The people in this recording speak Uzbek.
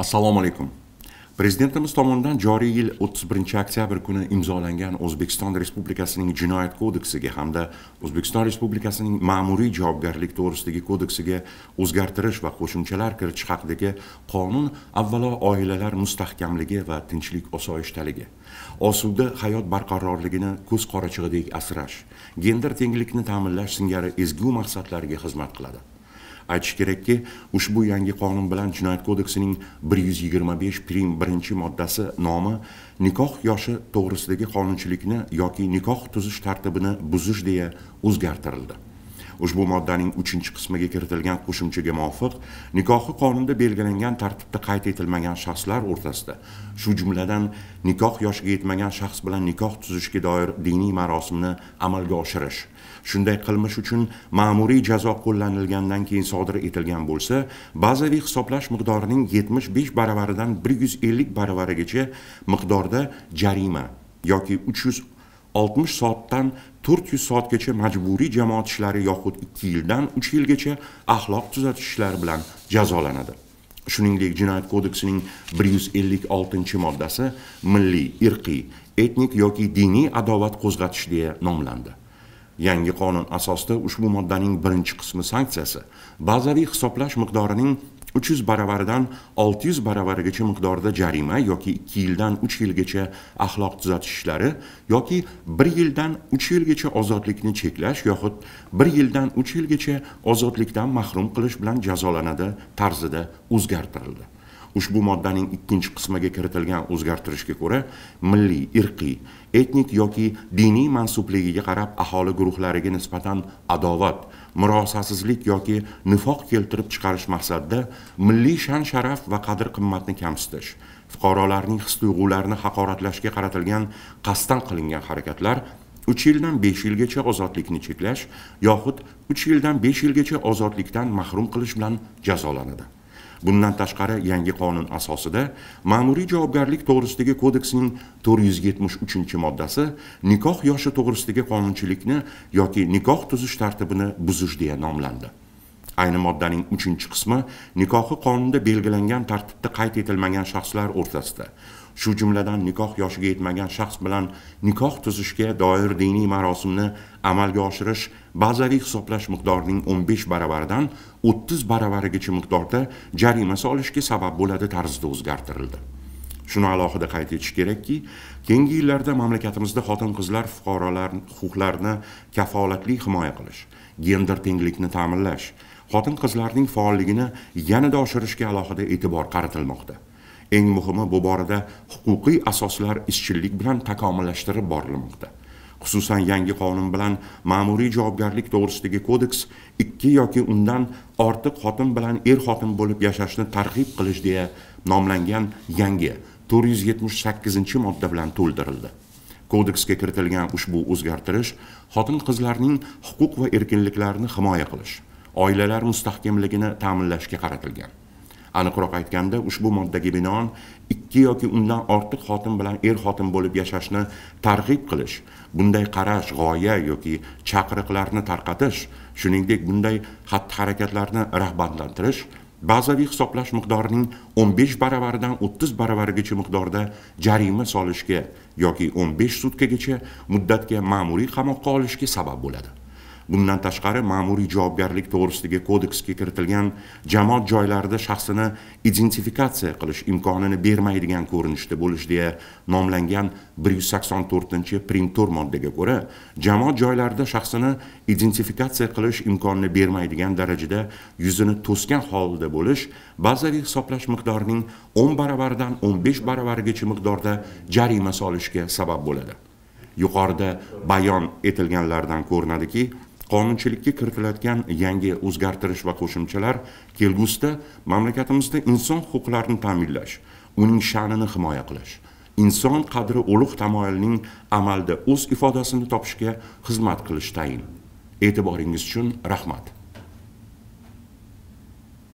assalomu alaykum. Prezidentimiz tomonidan joriy yil 31 oktyabr kuni imzolangan o'zbekiston respublikasining jinoyat kodeksiga hamda o'zbekiston respublikasining ma'muriy javobgarlik to'g'risidagi kodeksiga o'zgartirish va qo'shimchalar kiritish haqidagi qonun avvalo oilalar mustahkamligi va tinchlik osoyishtaligi osuda hayot barqarorligini ko'z qorachig'idek asrash gender tenglikni ta'minlash singari ezgu maqsadlarga xizmat qiladi. Aytish kerakki ushbu yangi qonun bilan jinoyat kodeksining 125 prim birinchi moddasi nomi nikoh yoshi to'g'risidagi qonunchilikni yoki nikoh tuzish tartibini buzish deya o'zgartirildi. Ushbu moddaning uchinchi qismiga kiritilgan qo'shimchaga muvofiq nikohi qonunda belgilangan tartibda qayd etilmagan shaxslar o'rtasida. Shu jumladan nikoh yoshiga yetmagan shaxs bilan nikoh tuzishga doir diniy marosimni amalga oshirish shunday qilmish uchun ma'muriy jazo qo'llanilgandan keyin sodir etilgan bo'lsa bazaviy hisoblash miqdorining 75 baravaridan 150 baravarigacha miqdorda jarima yoki 300 60 soatdan 400 soatgacha majburiy jamoat ishlari yoxud 2 yildan 3 yilgacha axloq tuzatish ishlari bilan jazolanadi. Shuningdek jinoyat kodeksining 156 moddasi milliy irqiy etnik yoki diniy adovat qo'zg'atish deya nomlandi. Yangi qonun asosida ushbu moddaning birinchi qismi sanksiyasi bazaviy hisoblash miqdorining 300 baravaridan 600 baravarigacha miqdorda jarima yoki 2 yildan 3 yilgacha axloq tuzatish ishlari yoki 1 yildan 3 yilgacha ozodlikni cheklash yoxud 1 yildan 3 yilgacha ozodlikdan mahrum qilish bilan jazolanadi tarzida o'zgartirildi. Ushbu moddaning ikkinchi qismiga kiritilgan o'zgartirishga ko'ra milliy irqiy etnik yoki diniy mansubligiga qarab aholi guruhlariga nisbatan adovat murosasizlik yoki nifoq keltirib chiqarish maqsadida milliy sha'n sharaf va qadr qimmatni kamsitish fuqarolarning his tuyg'ularini haqoratlashga qaratilgan qasddan qilingan harakatlar uch yildan besh yilgacha ozodlikni cheklash yoxud uch yildan besh yilgacha ozodlikdan mahrum qilish bilan jazolanadi. Bundan tashqari yangi qonun asosida ma'muriy javobgarlik to'g'risidagi kodeksning 473 moddasi nikoh yoshi to'g'risidagi qonunchilikni yoki nikoh tuzish tartibini buzish deya nomlandi. Ayni moddaning 3 qismi nikohi qonunda belgilangan tartibda qayd etilmagan shaxslar o'rtasida. Shu jumladan nikoh yoshiga yetmagan shaxs bilan nikoh tuzishga doir diniy marosimni amalga oshirish bazaviy hisoblash miqdorining 15 baravaridan 30 baravarigacha miqdorda jarima solishga sabab bo'ladi tarzida o'zgartirildi. Shuni alohida qayd etish kerakki keyingi yillarda mamlakatimizda xotin qizlar fuqarolar huquqlarini kafolatli himoya qilish gender tenglikni ta'minlash xotin qizlarning faolligini yanada oshirishga alohida e'tibor qaratilmoqda. Eng muhimi bu borada huquqiy asoslar izchillik bilan takomillashtirib borilmoqda. Xususan yangi qonun bilan ma'muriy javobgarlik to'g'risidagi kodeks ikki yoki undan ortiq xotin bilan er xotin bo'lib yashashni targ'ib qilish deya nomlangan yangi 478 modda bilan to'ldirildi. Kodeksga kiritilgan ushbu o'zgartirish xotin qizlarning huquq va erkinliklarini himoya qilish oilalar mustahkamligini ta'minlashga qaratilgan. Aniqroq aytganda ushbu moddaga binoan ikki yoki undan ortiq xotin bilan er xotin bo'lib yashashni targ'ib qilish bunday qarash g'oya yoki chaqiriqlarni tarqatish shuningdek bunday xatti harakatlarni rag'batlantirish bazaviy hisoblash miqdorining 15 baravaridan 30 baravarigacha miqdorda jarima solishga yoki 15 sutkagacha muddatga ma'muriy qamoqqa olishga sabab bo'ladi. Bundan tashqari ma'muriy javobgarlik to'g'risidagi kodeksga kiritilgan jamoat joylarida shaxsini identifikatsiya qilish imkonini bermaydigan ko'rinishda bo'lish deya nomlangan 184 prim to'rt moddaga ko'ra jamoat joylarida shaxsini identifikatsiya qilish imkonini bermaydigan darajada yuzini to'sgan holda bo'lish bazaviy hisoblash miqdorining 10 baravaridan 15 baravarigacha miqdorda jarima solishga sabab bo'ladi. Yuqorida bayon etilganlardan ko'rinadiki qonunchilikka kiritiladigan yangi o'zgartirish va qo'shimchalar kelgusida mamlakatimizda inson huquqlarini ta'minlash uning sha'nini himoya qilish inson qadri ulug' tamoyilning amalda o'z ifodasini topishga xizmat qilish tayin. E'tiboringiz uchun rahmat.